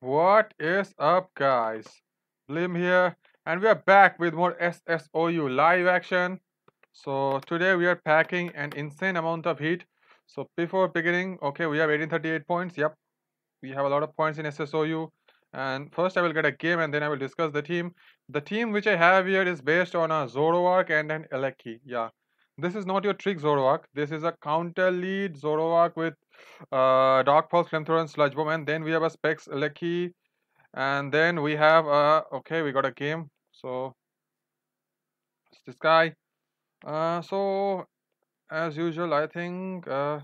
What is up, guys? Blim here, and we are back with more SSOU live action. So today we are packing an insane amount of heat. So before beginning, okay, we have 1838 points. Yep, we have a lot of points in SSOU. And first I will get a game and then I will discuss the team. The team which I have here is based on a Zoroark and an Eleki. Yeah, this is not your trick Zoroark. This is a counter lead Zoroark with uh, Dark Pulse, Flamethrower, and Sludge Bomb. And then we have a Specs Eleki. And then we have a, okay, we got a game. So, it's this guy. Uh, so, as usual, I think uh,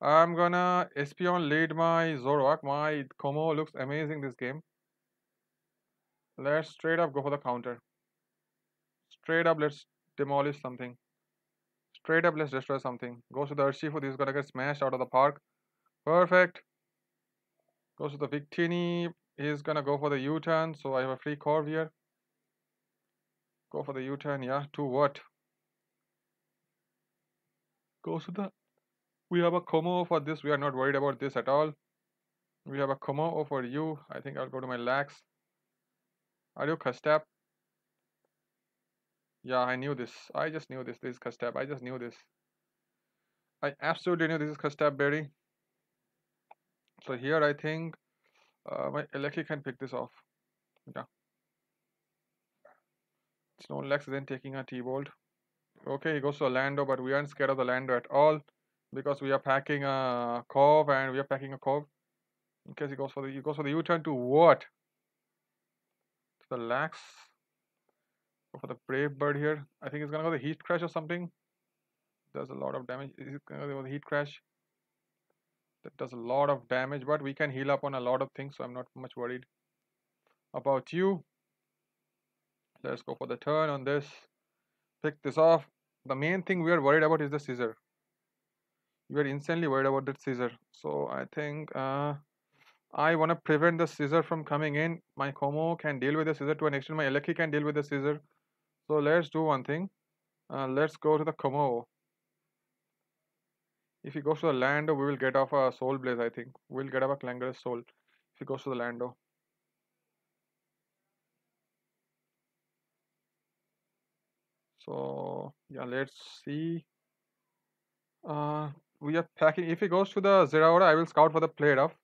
I'm gonna Espeon lead my Zoroark. My Kommo looks amazing this game. Let's straight up go for the counter. Straight up, let's demolish something. Straight up, let's destroy something. Goes to the Urshifu. This is gonna get smashed out of the park. Perfect. Goes to the Victini. He's gonna go for the U-turn. So I have a free curve here. Go for the U-turn. Yeah. To what? Goes to the. We have a Kommo for this. We are not worried about this at all. We have a Kommo for you. I think I'll go to my lax. Are you Custap? Yeah, I knew this. I just knew this. This is Custap. I just knew this. I absolutely knew this is Custap Berry. So here I think uh, my Electric can pick this off. Yeah. Snorlax isn't taking a T-Bolt. Okay, he goes to a Lando, but we aren't scared of the Lando at all because we are packing a Corv and we are packing a Corv. In case he goes for the he goes for the U-turn to what? To the Lax. For the Brave Bird here. I think it's gonna go the Heat Crash or something. Does a lot of damage. Is it gonna go the Heat Crash? That does a lot of damage, but we can heal up on a lot of things, so I'm not much worried about you. Let's go for the turn on this. Pick this off. The main thing we are worried about is the Scizor. We are insanely worried about that Scizor. So I think uh, I want to prevent the Scizor from coming in. My Kommo can deal with the Scizor to an extent. My Eleki can deal with the Scizor. So let's do one thing. Uh, let's go to the Kommo. If he goes to the Lando, we will get off a Soul Blaze, I think. We'll get off a Clangorous Soul if he goes to the Lando. So, yeah, let's see. Uh, we are packing. If he goes to the Zeraora, I will scout for the play off.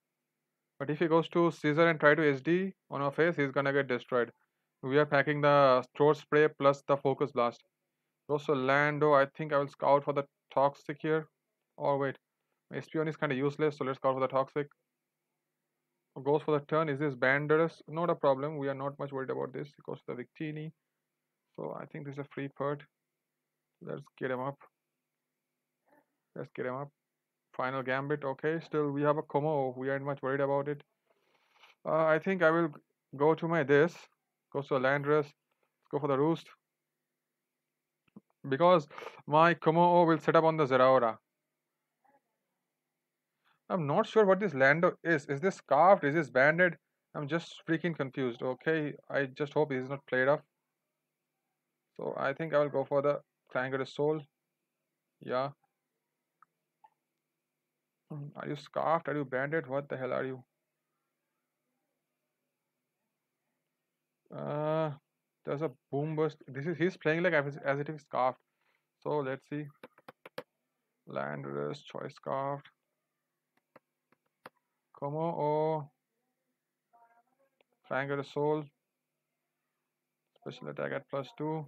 But if he goes to Scizor and try to SD on our face, he's gonna get destroyed. We are packing the Throat Spray plus the Focus Blast. also Lando. I think I will scout for the Toxic here. Oh wait, my Espeon is kind of useless, so let's scout for the Toxic. Goes for the turn. Is this Banderas? Not a problem. We are not much worried about this. To the Victini. So I think this is a free part. Let's get him up. Let's get him up. Final Gambit. Okay, still we have a Kommo. We aren't much worried about it. Uh, I think I will go to my this. Goes to Landorus. Let's go for the Roost. Because my Kommo will set up on the Zeraora. I'm not sure what this Lando is. Is this scarfed? Is this banded? I'm just freaking confused. Okay, I just hope he's not played off. So I think I will go for the Clangorous Soul. Yeah. Mm, are you scarfed? Are you banded? What the hell are you? Uh, there's a boom burst. This is he's playing like as, it is scarfed. So let's see. Landorus, choice carved. Kommo-o Clangorous Soul. Special attack at plus two.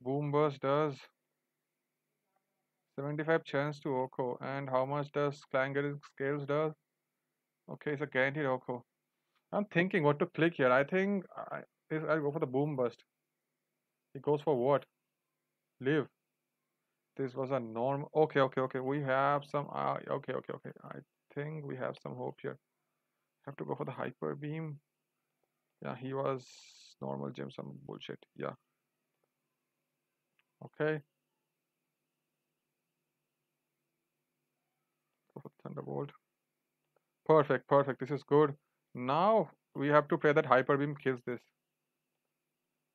Boom burst does 75 chance to OHKO. And how much does Clangorous Scales does? Okay, it's a guaranteed OHKO. I'm thinking what to click here. I think I, I'll go for the Boom Burst. It goes for what? Live. This was a norm. Okay, okay, okay. We have some. Uh, okay, okay, okay. I think we have some hope here. Have to go for the Hyper Beam. Yeah, he was normal gem, some bullshit. Yeah. Okay. Go for Thunderbolt. Perfect, perfect. This is good. Now we have to pray that Hyper Beam kills this.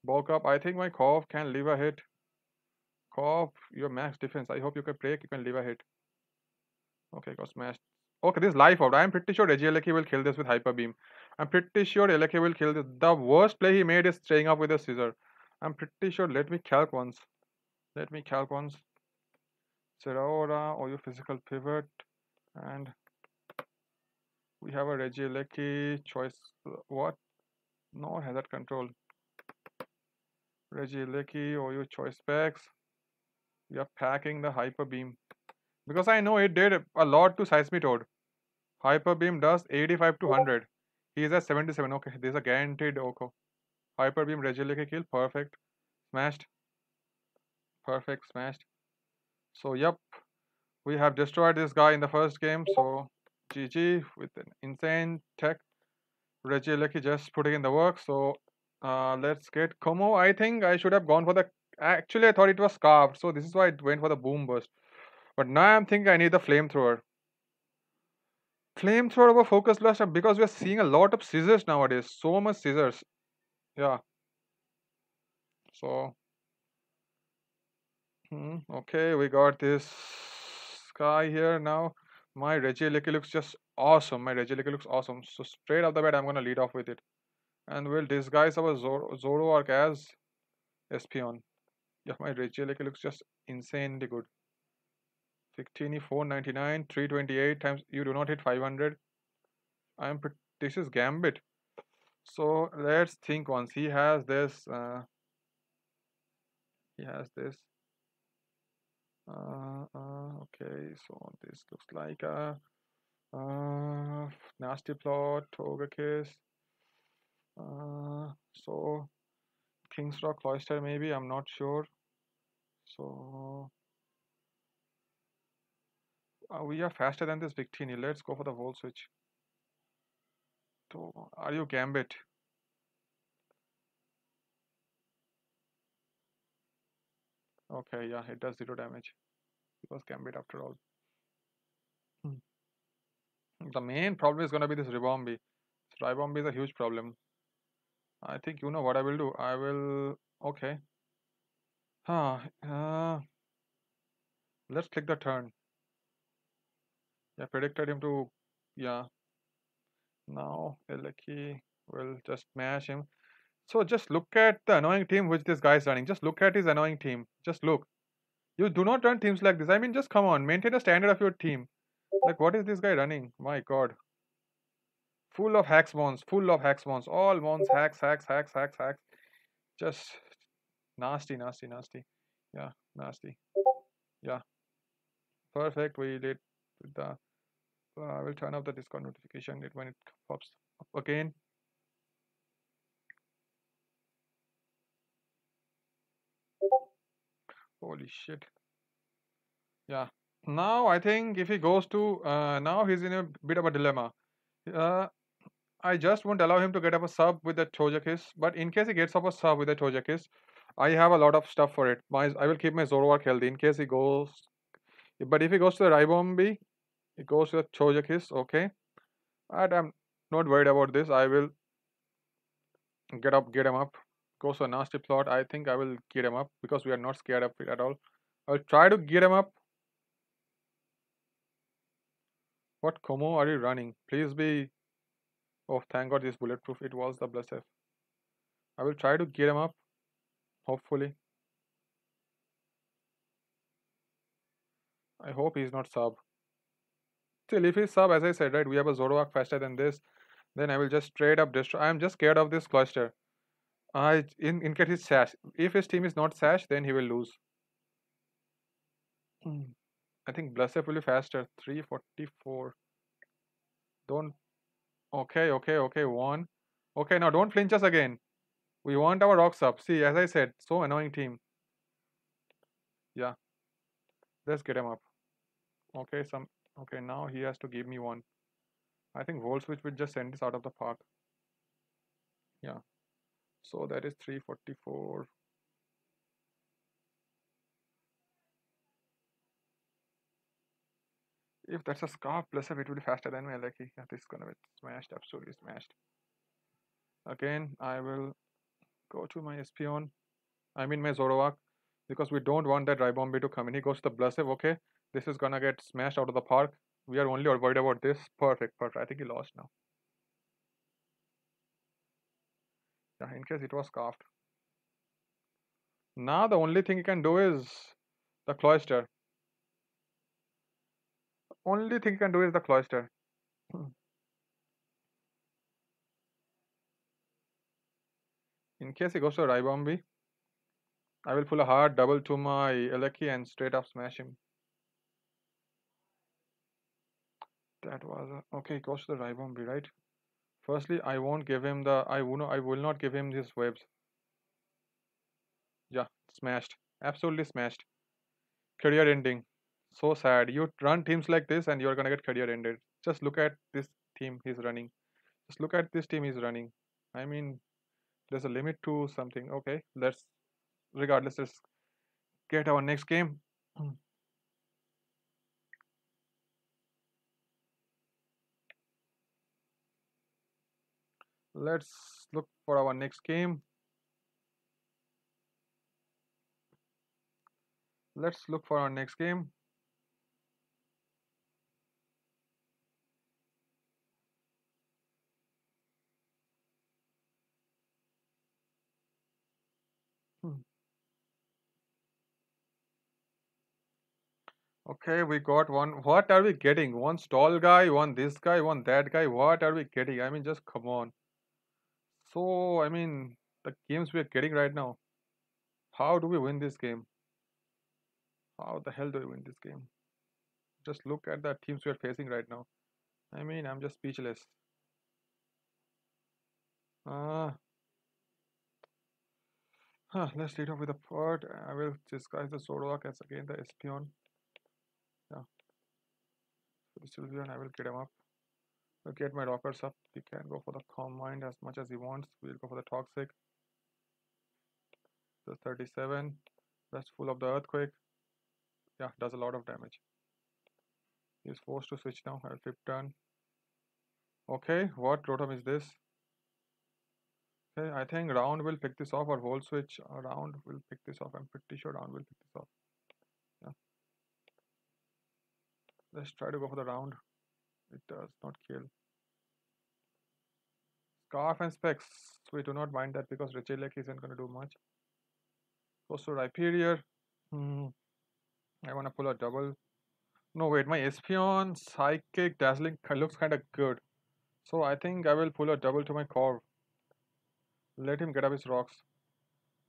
Bulk up. I think my Cough can leave a hit. Cough, your max defense. I hope you can break. You can leave a hit. Okay, got smashed. Okay, this is life out. I'm pretty sure Regieleki will kill this with Hyper Beam. I'm pretty sure Eleki will kill this. The worst play he made is staying up with a Scizor. I'm pretty sure. Let me calc once. Let me calc once. Zeraora or your physical pivot. And we have a Regieleki choice. What? No hazard control. Regieleki or your choice specs. We are packing the Hyper Beam. Because I know it did a lot to Seismitoad. Hyper Beam does 85 to 100. He is at 77. Okay, this is a guaranteed okay Hyper Beam Regieleki kill. Perfect. Smashed. Perfect. Smashed. So, yep. We have destroyed this guy in the first game. So, GG with an insane tech. Reggie, Regieleki just putting in the work. So, uh, let's get Kommo. I think I should have gone for the... Actually, I thought it was scarfed. So, this is why I went for the Boom Burst. But now I'm thinking I need the Flamethrower. Flamethrower over Focus Blast because we're seeing a lot of Scizors nowadays. So much Scizors. Yeah. So... Hmm, okay, we got this guy here now. My Regieleki looks just awesome. My Regieleki looks awesome. So straight off the bat, I'm gonna lead off with it. And we'll disguise our Zoro Zoroark as Espeon. Yeah, my Regieleki looks just insanely good. Victini 499, 328 times you do not hit 500. I'm this is Gambit. So let's think once. He has this uh, he has this uh, uh, okay, so this looks like a uh, nasty plot, Togekiss. Uh, so King's Rock Cloyster maybe, I'm not sure. So uh, we are faster than this Victini. Let's go for the Volt Switch. So are you Gambit? Okay, yeah, it does zero damage. Was Gambit after all. Hmm. The main problem is gonna be this Ribombee. Ribombi is a huge problem. I think you know what I will do. I will okay. Huh, uh, let's click the turn. Yeah, predicted him to yeah. Now Eleki will just smash him. So just look at the annoying team which this guy is running. Just look at his annoying team. Just look. You do not run teams like this. I mean, just come on. Maintain a standard of your team. Like, what is this guy running? My god. Full of hacks mons. Full of hacks mons. All mons. Hacks, hacks, hacks, hacks, hacks. Just nasty, nasty, nasty. Yeah, nasty. Yeah. Perfect. We did the... Uh, I will turn off the Discord notification when it pops up again. Holy shit. Yeah. Now I think if he goes to uh, now he's in a bit of a dilemma. Uh, I just won't allow him to get up a sub with the Togekiss, but in case he gets up a sub with the Togekiss, I have a lot of stuff for it. My I will keep my Zoroark healthy in case he goes. But if he goes to the Ribombee, he goes to the Togekiss, okay. And I'm not worried about this. I will get up, get him up goes a nasty plot, I think I will gear him up because we are not scared of it at all. I'll try to gear him up. What Kommo are you running? Please be... Oh, thank God this bulletproof. It was the Blaceph. I will try to gear him up. Hopefully. I hope he's not sub. Still, if he's sub, as I said, right, we have a Zoroark faster than this. Then I will just straight up destroy. I am just scared of this Cloyster. Uh, in, in case he's sash. If his team is not sash, then he will lose. Hmm. I think Blaceph will be faster. 344. Don't. Okay, okay, okay. One. Okay, now don't flinch us again. We want our rocks up. See, as I said, so annoying team. Yeah. Let's get him up. Okay, some. Okay, now he has to give me one. I think Volt Switch will just send this out of the park. Yeah so that is 344 if that's a scarf plus it will be faster than my lucky yeah, this is gonna be smashed absolutely smashed again I will go to my Espeon I mean my Zoroark because we don't want that Ribombee to come in he goes to the Blaceph okay this is gonna get smashed out of the park We are only worried about this. Perfect, perfect. I think he lost now. Yeah, in case it was scarfed Now the only thing you can do is the Cloyster. Only thing you can do is the Cloyster. in case he goes to Ribombee, I will pull a hard double to my Eleki and straight up smash him. That was a, okay. Goes to the Ribombee, right? Firstly, I won't give him the. I will. I will not give him his webs. Yeah, smashed. Absolutely smashed. Career ending. So sad. You run teams like this, and you're gonna get career ended. Just look at this team he's running. Just look at this team he's running. I mean, there's a limit to something. Okay, let's. Regardless, let's get our next game. Let's look for our next game. Let's look for our next game. Hmm. Okay, we got one. What are we getting? One stall guy, one this guy, one that guy. What are we getting? I mean, just come on. So, I mean, the games we are getting right now. How do we win this game? How the hell do we win this game? Just look at the teams we are facing right now. I mean, I'm just speechless. Uh, huh, let's lead off with a part. I will disguise the Zoroark as again the Espeon. Yeah. This will be Sylveon, I will get him up. I'll get my rockers up. He can go for the calm mind as much as he wants. We'll go for the toxic. The 37. That's full of the earthquake. Yeah, does a lot of damage. He's forced to switch now. I'll flip turn. Okay, what Rotom is this? Okay, I think round will pick this off or volt switch. Uh, round will pick this off. I'm pretty sure round will pick this off. Yeah. Let's try to go for the round. It does not kill. Scarf and Specs. We do not mind that because Regieleki isn't going to do much. Goes Rhyperior. Hmm. I want to pull a double. No, wait. My Espeon Psychic Dazzling looks kind of good. So I think I will pull a double to my Corv. Let him get up his rocks.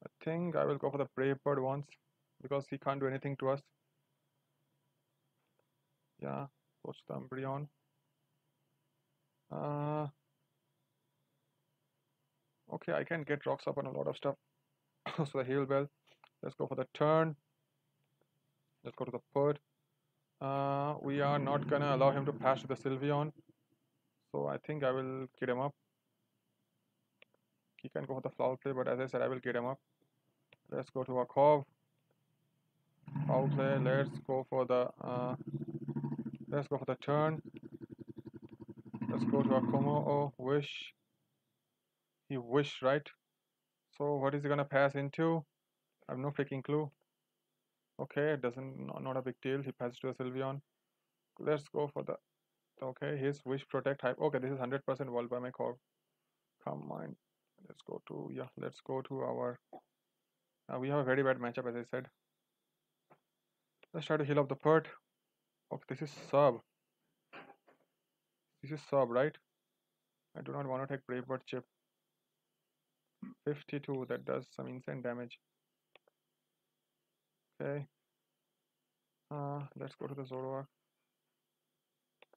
I think I will go for the Brave Bird once because he can't do anything to us. Yeah, goes to the Umbreon. Uh, okay, I can get rocks up on a lot of stuff. so the heal bell. Let's go for the turn. Let's go to the bird. Uh, we are not gonna allow him to pass to the Sylveon. So I think I will get him up. He can go for the Foul Play, but as I said, I will get him up. Let's go to a Corv. Foul play. Let's go for the uh, let's go for the turn. Let's go to a Kommo. Oh, wish. He wish, right? So what is he gonna pass into? I have no freaking clue. Okay, it doesn't not a big deal. He passes to a Sylveon. Let's go for the okay. His wish protect hype. Okay, this is hundred percent wall by my core. Come on. Let's go to yeah. Let's go to our. Uh, we have a very bad matchup as I said. Let's try to heal up the pert. Okay, this is sub. This is sub, right? I do not want to take Brave Bird chip. 52, that does some insane damage. Okay. Uh, let's go to the Zoroark.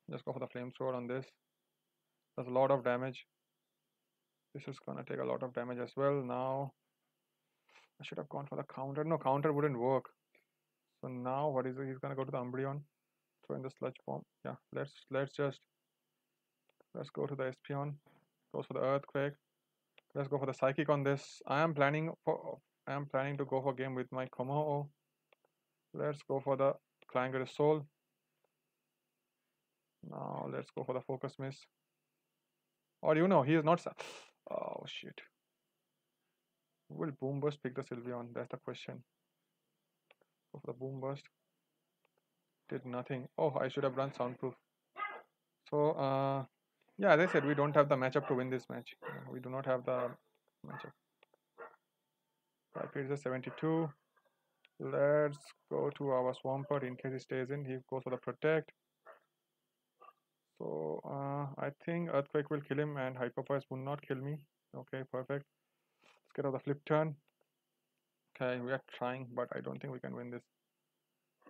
Let's go for the flamethrower on this. Does a lot of damage. This is gonna take a lot of damage as well. Now, I should have gone for the counter. No, counter wouldn't work. So now, what is it? He's gonna go to the Umbreon. Throw in the sludge bomb. Yeah, let's let's just let's go to the Espeon. Goes for the Earthquake. Let's go for the Psychic on this. I am planning for I am planning to go for game with my Kommo. Let's go for the Clangorous Soul. Now let's go for the Focus Miss. Or you know, he is not. Oh shit. Will Boom Burst pick the Sylveon? That's the question. Go for the Boom Burst. Did nothing. Oh, I should have run Soundproof. So, uh, yeah, as I said, we don't have the matchup to win this match. We do not have the matchup. Five is a 72. Let's go to our Swampert in case he stays in. He goes for the protect. So uh, I think Earthquake will kill him and Hyperpoise will not kill me. Okay, perfect. Let's get out of the flip turn. Okay, we are trying, but I don't think we can win this.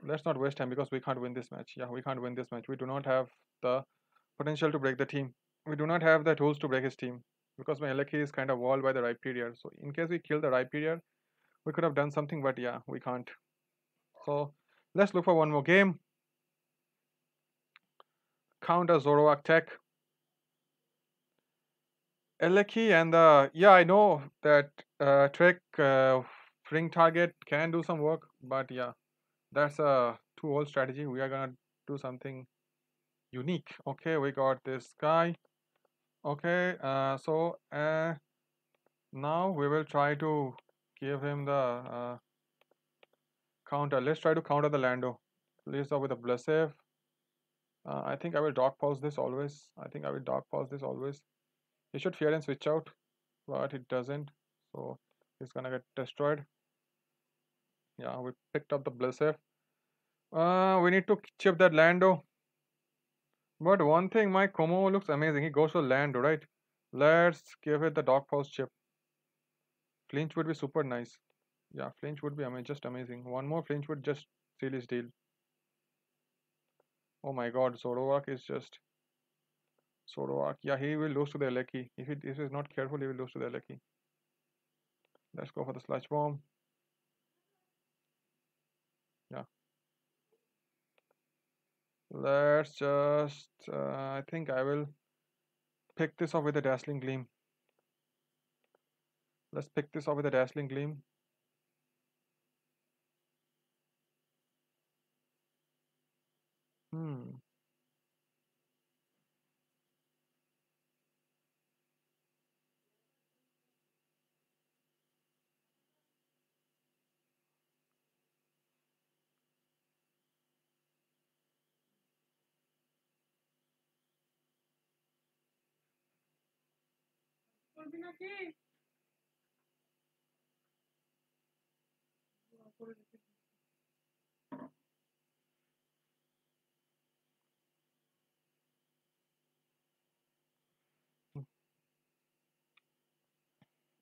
Let's not waste time because we can't win this match. Yeah, we can't win this match. We do not have the potential to break the team. We do not have the tools to break his team because my Eleki is kind of walled by the Rhyperior. So in case we kill the Rhyperior, we could have done something, but yeah, we can't. So let's look for one more game. Counter Zoroark Tech. Eleki and the yeah, I know that uh, Trek uh, Ring Target can do some work, but yeah, that's a too old strategy. We are gonna do something unique. Okay, we got this guy. Okay, uh, so uh, now we will try to give him the uh, counter. Let's try to counter the Lando. Please with a Blaceph. Uh, I think I will Dark Pulse this always. I think I will Dark Pulse this always. He should fear and switch out, but it doesn't. So he's gonna get destroyed. Yeah, we picked up the Blaceph. Uh, we need to chip that Lando. But one thing, my Kommo looks amazing. He goes for land, right? Let's give it the Dark Pulse chip. Flinch would be super nice. Yeah, flinch would be ama just amazing. One more flinch would just seal his deal. Oh my god, Zoroark is just... Zoroark. Yeah, he will lose to the Eleki. If he, if he is not careful, he will lose to the Eleki. Let's go for the Sludge Bomb. Yeah. Let's just... Uh, I think I will pick this off with a Dazzling Gleam. Let's pick this up with a dazzling gleam. Hmm.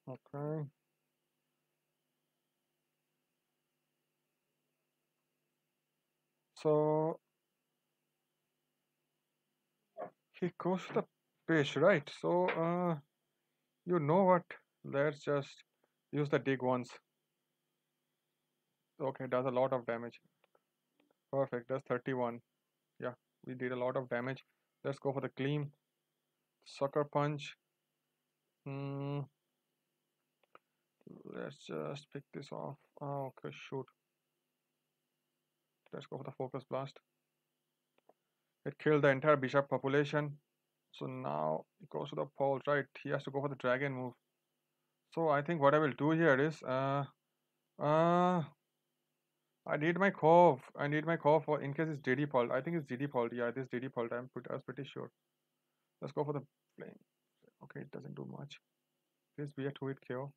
Okay. So he goes to the page, right? So uh, you know what? Let's just use the dig once. Okay, does a lot of damage. Perfect, does 31. Yeah, we did a lot of damage. Let's go for the gleam. Sucker punch. Hmm. Let's just pick this off. Oh, okay, shoot. Let's go for the focus blast. It killed the entire Bisharp population. So now he goes to the pole, right? He has to go for the dragon move. So I think what I will do here is, uh, uh, I need my Corv. I need my Corv for in case it's DD pult. I think it's DD pult. Yeah, this DD pult. I'm pretty, I was pretty sure. Let's go for the flame. Okay, it doesn't do much. Please be a 2 hit KO.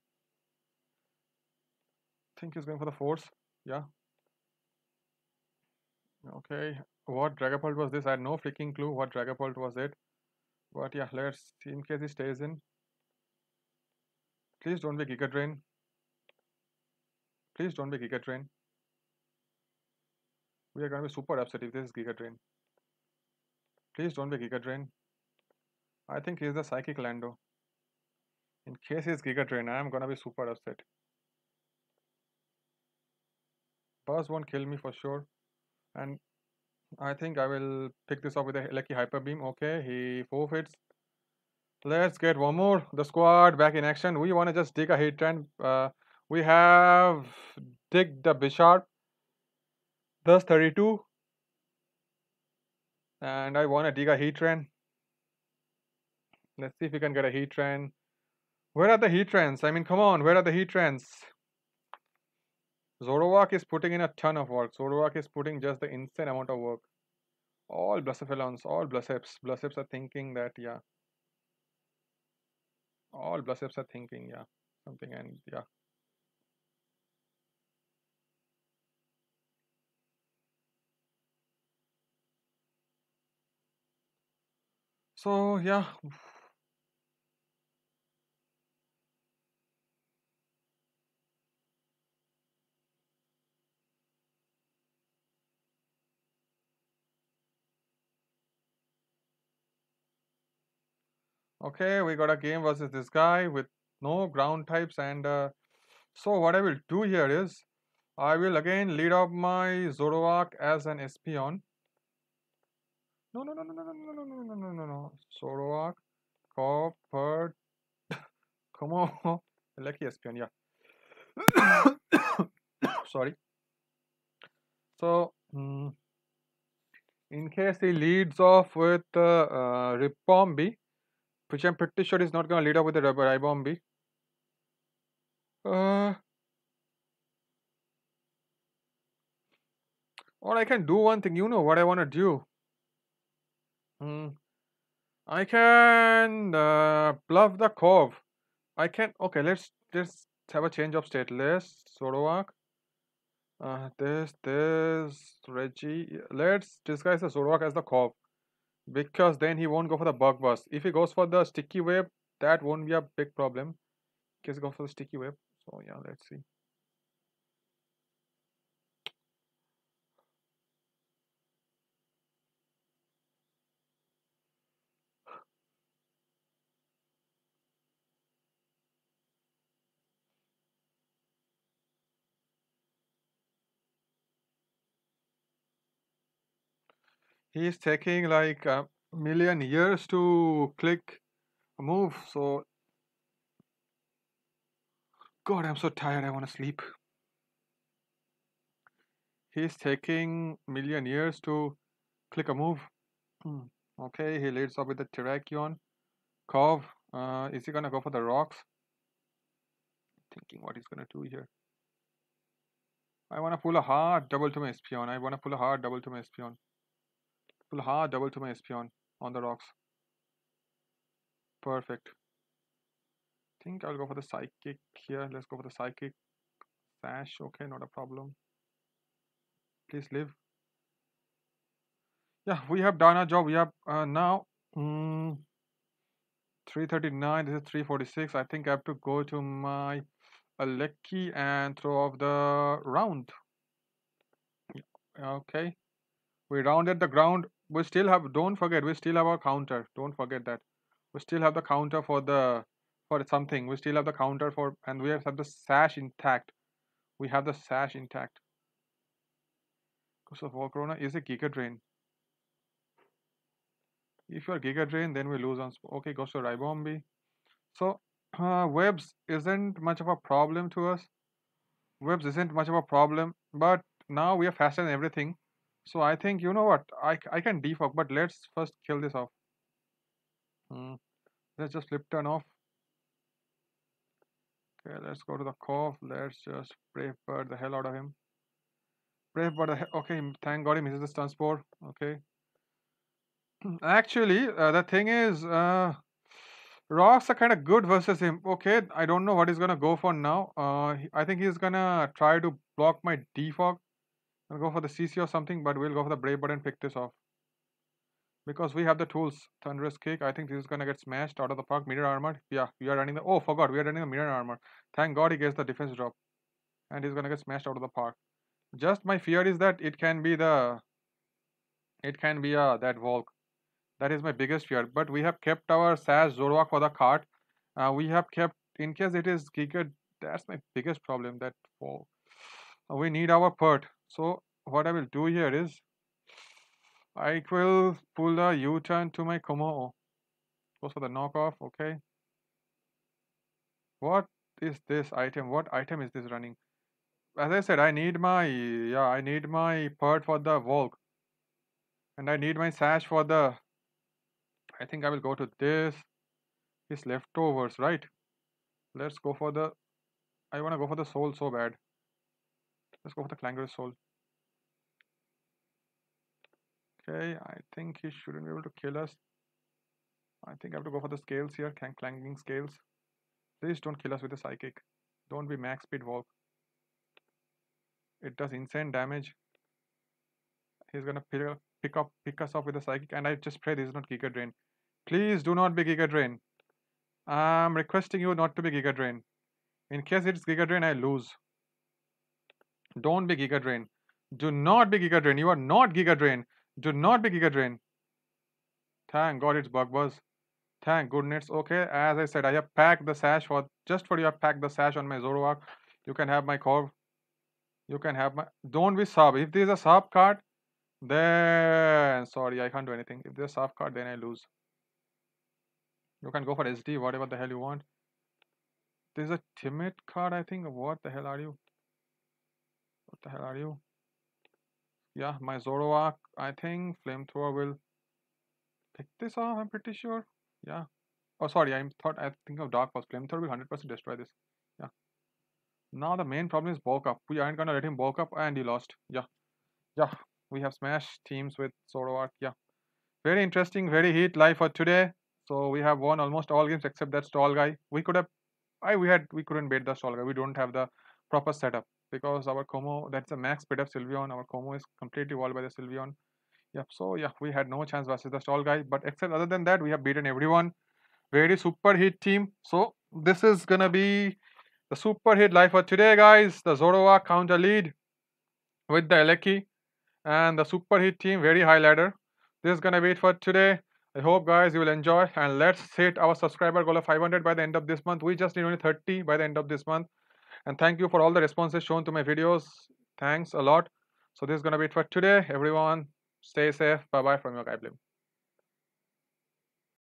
think he's going for the force. Yeah. Okay. What Dragapult was this? I had no freaking clue what Dragapult was it. But yeah, let's in case he stays in. Please don't be Giga Drain. Please don't be Giga Drain. We are going to be super upset if this is Giga Drain. Please don't be Giga Drain. I think he's the Psychic Lando. In case he's Giga Drain, I am to be super upset. Buzz won't kill me for sure. And I think I will pick this up with a lucky Hyper Beam. Okay, he forfeits. Let's get one more. The squad back in action. We want to just dig a Heatran. Uh, we have dig the Bisharp. Thus 32. And I want to dig a heat Heatran. Let's see if we can get a heat Heatran. Where are the Heatrans? I mean, come on, where are the Heatrans? Zoroark is putting in a ton of work. Zoroark is putting just the insane amount of work. All Blacephalons, all Blacephs. Blacephs are thinking that, yeah. All Blacephs are thinking, yeah. Something and, yeah. So, yeah. Okay, we got a game versus this guy with no ground types and uh, so what I will do here is I will again lead up my Zoroark as an Espeon. No, no, no, no, no, no, no, no, no, no, no, no. Zoroark, Copper. Come on. Lucky Espeon, yeah. Sorry. So, mm, in case he leads off with uh, uh, Ribombee, which I'm pretty sure is not going to lead up with the Ribombee. Uh, or I can do one thing. You know what I want to do. Hmm. I can uh, bluff the Corv. I can. Okay, let's just have a change of state. Let's Zoroark. Uh, this, this, Reggie. Let's disguise the Zoroark as the Corv because then he won't go for the Bug Buzz. If he goes for the sticky web, that won't be a big problem. Just go for the sticky web. So yeah, let's see. He's taking like a million years to click a move. So, God, I'm so tired. I want to sleep. He's taking million years to click a move. Hmm, okay, he leads up with the Terrakion. Corv. Uh, is he gonna go for the rocks? Thinking what he's gonna do here. I wanna pull a hard double to my Espeon. I wanna pull a hard double to my Espeon. Pull a hard double to my Espeon on the rocks. Perfect. think I'll go for the psychic here. Let's go for the psychic. Sash. Okay, not a problem. Please live. Yeah, we have done our job. We have uh, now mm, 339. This is 346. I think I have to go to my Eleki and throw off the round. Okay. We rounded the ground. We still have, don't forget, we still have our counter. Don't forget that. We still have the counter for the, for something. We still have the counter for, and we have the sash intact. We have the sash intact. Because of Volcarona is a Giga Drain. If you're Giga Drain, then we lose on, okay, goes to Ribombee. So uh, webs isn't much of a problem to us. Webs isn't much of a problem, but now we are faster than everything. So I think, you know what, I, I can defog, but let's first kill this off. Hmm. Let's just flip turn off. Okay, let's go to the Corv. Let's just brave bird the hell out of him. Brave bird, okay, thank god he misses the stun spore. Okay. Actually, uh, the thing is, uh, Rocks are kind of good versus him. Okay, I don't know what he's gonna go for now. Uh, I think he's gonna try to block my defog. Go for the CC or something, but we'll go for the Brave button pick this off. Because we have the tools. Thunderous Kick. I think this is gonna get smashed out of the park. Mirror Armor. Yeah, we are running the. Oh, forgot. We are running the Mirror Armor. Thank God he gets the defense drop. And he's gonna get smashed out of the park. Just my fear is that it can be the. It can be uh, that Volk. That is my biggest fear. But we have kept our Sash Zoroark for the cart. Uh, we have kept, in case it is Giga, that's my biggest problem. That oh, we need our pert. So what I will do here is, I will pull a U-turn to my Kommo. Goes for the knockoff, okay. What is this item? What item is this running? As I said, I need my, yeah, I need my part for the Volk. And I need my sash for the I think I will go to this his leftovers right let's go for the I want to go for the soul so bad let's go for the clangorous soul Okay, I think he shouldn't be able to kill us. I think I have to go for the scales here, Clanging Scales. Please don't kill us with the psychic. Don't be max speed Volk. It does insane damage. He's gonna pick, pick up pick us up with the psychic, and I just pray this is not Giga Drain. Please do not be Giga Drain. I'm requesting you not to be Giga Drain. In case it's Giga Drain, I lose. Don't be Giga Drain. Do not be Giga Drain. You are not Giga Drain. Do not be Giga Drain. Thank God it's Bug Buzz. Thank goodness. Okay, as I said, I have packed the sash for just for you. I packed the sash on my Zoroark. You can have my core. You can have my. Don't be sub. If there's a sub card, then sorry, I can't do anything. If there's a sub card, then I lose. You can go for SD, whatever the hell you want. There's a timid card, I think. What the hell are you? The hell are you? Yeah, my Zoroark, I think Flamethrower will pick this off, I'm pretty sure. Yeah. Oh, sorry, I thought I think of Dark Pulse. Flamethrower will 100% destroy this. Yeah. Now the main problem is bulk up. We aren't gonna let him bulk up and he lost. Yeah. Yeah. We have smashed teams with Zoroark. Yeah. Very interesting, very heat live for today. So we have won almost all games except that stall guy. We could have I we had we couldn't beat the stall guy. We don't have the proper setup because our Kommo that's a max speed of Sylveon. Our Kommo is completely walled by the Sylveon. Yep, so yeah, we had no chance versus the stall guy, but except other than that, we have beaten everyone. Very super hit team. So this is gonna be the super hit life for today, guys. The Zoroark counter lead with the Eleki and the super hit team, very high ladder. This is gonna be it for today. I hope guys you will enjoy and let's hit our subscriber goal of 500 by the end of this month. We just need only 30 by the end of this month. And thank you for all the responses shown to my videos. Thanks a lot. So this is gonna be it for today. Everyone, stay safe. Bye bye from your guy Blim.